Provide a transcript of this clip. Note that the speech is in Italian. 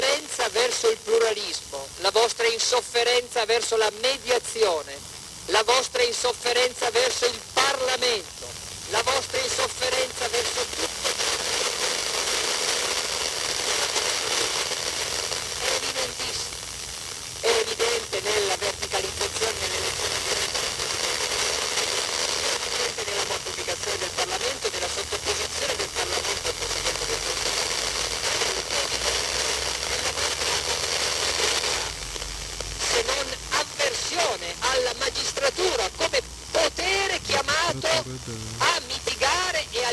insofferenza verso il pluralismo, la vostra insofferenza verso la mediazione, la vostra insofferenza verso il Parlamento, a mitigare e a